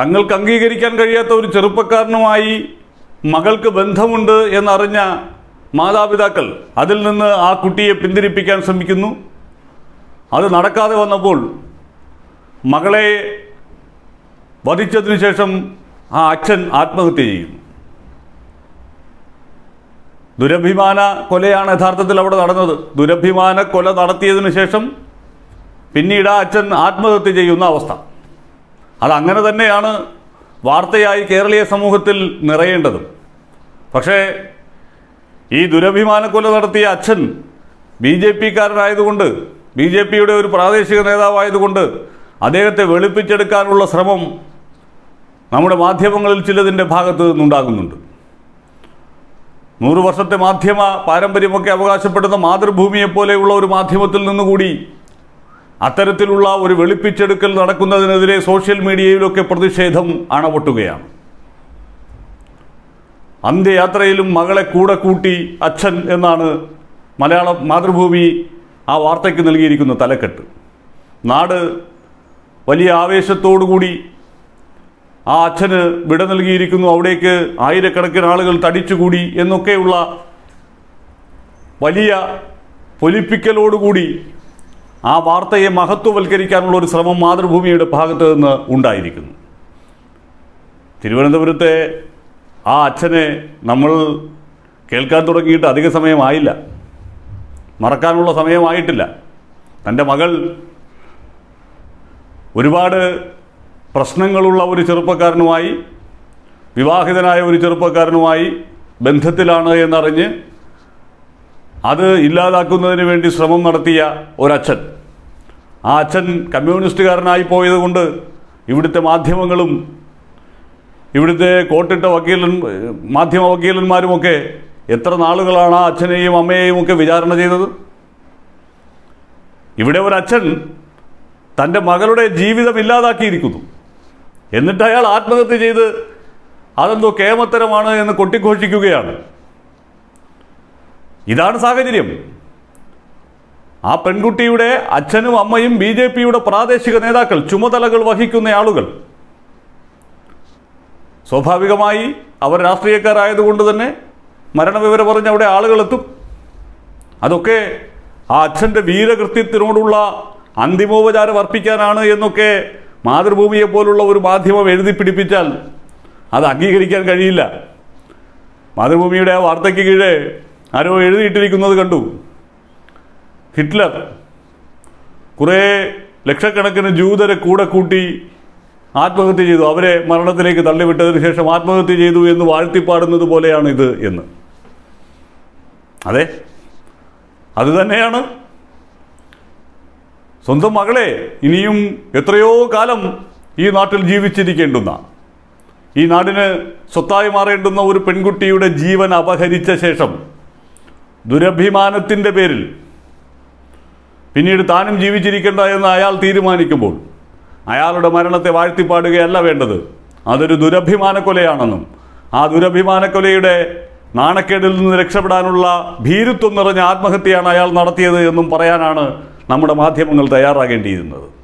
തങ്ങൾക്ക് അംഗീകരിക്കാൻ കഴിയാത്ത ഒരു ചെറുപ്പക്കാരനുമായി മകൾക്ക് ബന്ധമുണ്ട് എന്നറിഞ്ഞ മാതാപിതാക്കൾ അതിൽ നിന്ന് ആ കുട്ടിയെ പിന്തിരിപ്പിക്കാൻ ശ്രമിക്കുന്നു. അത് നടക്കാതെ വന്നപ്പോൾ മകളെ വധിച്ചതിനു ശേഷം ആ അച്ഛൻ ആത്മഹത്യ ചെയ്യുന്നു. ദുരഭിമാന കൊലയാണ് യഥാർത്ഥത്തിൽ അവിടെ നടന്നത്. ദുരഭിമാന കൊല നടത്തിയതിനു ശേഷം പിന്നീട് ആ അച്ഛൻ ആത്മഹത്യ ചെയ്യുന്ന അവസ്ഥ. അതങ്ങനെ തന്നെയാണ് വാർത്തയായി കേരളീയ സമൂഹത്തിൽ നിറയേണ്ടതും. പക്ഷേ ഈ ദുരഭിമാനക്കൊല നടത്തിയ അച്ഛൻ ബി ജെ പിക്കാരനായതുകൊണ്ട് ബി ജെ പിയുടെ ഒരു പ്രാദേശിക നേതാവായതുകൊണ്ട് അദ്ദേഹത്തെ വെളുപ്പിച്ചെടുക്കാനുള്ള ശ്രമം നമ്മുടെ മാധ്യമങ്ങളിൽ ചിലതിന്റെ ഭാഗത്ത് നിന്നുണ്ടാകുന്നുണ്ട്. നൂറു വർഷത്തെ മാധ്യമ പാരമ്പര്യമൊക്കെ അവകാശപ്പെടുന്ന മാതൃഭൂമിയെപ്പോലെയുള്ള ഒരു മാധ്യമത്തിൽ നിന്നുകൂടി അത്തരത്തിലുള്ള ഒരു വെളുപ്പിച്ചെടുക്കൽ നടക്കുന്നതിനെതിരെ സോഷ്യൽ മീഡിയയിലൊക്കെ പ്രതിഷേധം അണപൊട്ടുകയാണ് അന്ത്യയാത്രയിലും മകളെ കൂടെ കൂട്ടി അച്ഛൻ എന്നാണ് മലയാള മാതൃഭൂമി ആ വാർത്തയ്ക്ക് നൽകിയിരിക്കുന്ന തലക്കെട്ട്. നാട് വലിയ ആവേശത്തോടുകൂടി ആ അച്ഛന് വിട നൽകിയിരിക്കുന്നു. അവിടേക്ക് ആയിരക്കണക്കിന് ആളുകൾ തടിച്ചുകൂടി എന്നൊക്കെയുള്ള വലിയ പൊലിപ്പിക്കലോടുകൂടി ആ വാർത്തയെ മഹത്വവൽക്കരിക്കാനുള്ള ഒരു ശ്രമം മാതൃഭൂമിയുടെ ഭാഗത്ത് നിന്ന് ഉണ്ടായിരിക്കുന്നു. തിരുവനന്തപുരത്തെ ആ അച്ഛനെ നമ്മൾ കേൾക്കാൻ തുടങ്ങിയിട്ട് അധിക സമയമായില്ല. മറക്കാനുള്ള സമയമായിട്ടില്ല. തന്റെ മകൾ ഒരുപാട് പ്രശ്നങ്ങളുള്ള ഒരു ചെറുപ്പക്കാരനുമായി വിവാഹിതനായ ഒരു ചെറുപ്പക്കാരനുമായി ബന്ധത്തിലാണ് എന്നറിഞ്ഞ് അത് ഇല്ലാതാക്കുന്നതിന് വേണ്ടി ശ്രമം നടത്തിയ ഒരച്ഛൻ. ആ അച്ഛൻ കമ്മ്യൂണിസ്റ്റുകാരനായി പോയതുകൊണ്ട് ഇവിടുത്തെ മാധ്യമങ്ങളും ഇവിടുത്തെ കോട്ടിട്ട വക്കീലൻ മാധ്യമ വക്കീലന്മാരുമൊക്കെ എത്ര നാളുകളാണ് ആ അച്ഛനെയും അമ്മയെയും ഒക്കെ വിചാരണ ചെയ്തത്? ഇവിടെ ഒരച്ഛൻ തന്റെ മകളുടെ ജീവിതം ഇല്ലാതാക്കിയിരിക്കുന്നു. എന്നിട്ട് അയാൾ ആത്മഹത്യ ചെയ്ത് അതെന്തോ കേമത്തരമാണ് എന്ന് കൊട്ടിഘോഷിക്കുകയാണ്. ഇതാണ് സാഹചര്യം. ആ പെൺകുട്ടിയുടെ അച്ഛനും അമ്മയും ബി ജെ പിയുടെ പ്രാദേശിക നേതാക്കൾ ചുമതലകൾ വഹിക്കുന്ന ആളുകൾ. സ്വാഭാവികമായി അവർ രാഷ്ട്രീയക്കാരായതുകൊണ്ട് തന്നെ മരണവിവരം പറഞ്ഞ് അവിടെ ആളുകളെത്തും. അതൊക്കെ ആ അച്ഛന്റെ വീരകൃത്യത്തിനോടുള്ള അന്തിമോപചാരം അർപ്പിക്കാനാണ് എന്നൊക്കെ മാതൃഭൂമിയെ പോലുള്ള ഒരു മാധ്യമം എഴുതി പിടിപ്പിച്ചാൽ അത് അംഗീകരിക്കാൻ കഴിയില്ല. മാതൃഭൂമിയുടെ ആ വാർത്തയ്ക്ക് കീഴെ ആരോ എഴുതിയിട്ടിരിക്കുന്നത് കണ്ടു. ഹിറ്റ്ലർ. കുറേ ലക്ഷക്കണക്കിന് ജൂതരെ കൂടെ കൂട്ടി ആത്മഹത്യ ചെയ്തു. അവരെ മരണത്തിലേക്ക് തള്ളിവിട്ടതിന് ശേഷം ആത്മഹത്യ ചെയ്തു എന്ന് വാഴ്ത്തിപ്പാടുന്നത് പോലെയാണ് ഇത് എന്ന്. അതെ. അത് തന്നെയാണ് സ്വന്തം മകളെ ഇനിയും എത്രയോ കാലം ഈ നാട്ടിൽ ജീവിച്ചിരിക്കേണ്ടുന്ന ഈ നാടിന് സ്വത്തായി മാറേണ്ടുന്ന ഒരു പെൺകുട്ടിയുടെ ജീവൻ അപഹരിച്ച ശേഷം ദുരഭിമാനത്തിന്റെ പേരിൽ. പിന്നീട് താനും ജീവിച്ചിരിക്കേണ്ട എന്ന് അയാൾ തീരുമാനിക്കുമ്പോൾ അയാളുടെ മരണത്തെ വാഴ്ത്തിപ്പാടുകയല്ല വേണ്ടത്. അതൊരു ദുരഭിമാനക്കൊലയാണെന്നും ആ ദുരഭിമാനക്കൊലയുടെ നാണക്കേടിൽ നിന്ന് രക്ഷപ്പെടാനുള്ള ഭീരുത്വം നിറഞ്ഞ ആത്മഹത്യയാണ് അയാൾ നടത്തിയത് എന്നും പറയാനാണ് നമ്മുടെ മാധ്യമങ്ങൾ തയ്യാറാകേണ്ടിയിരുന്നത്.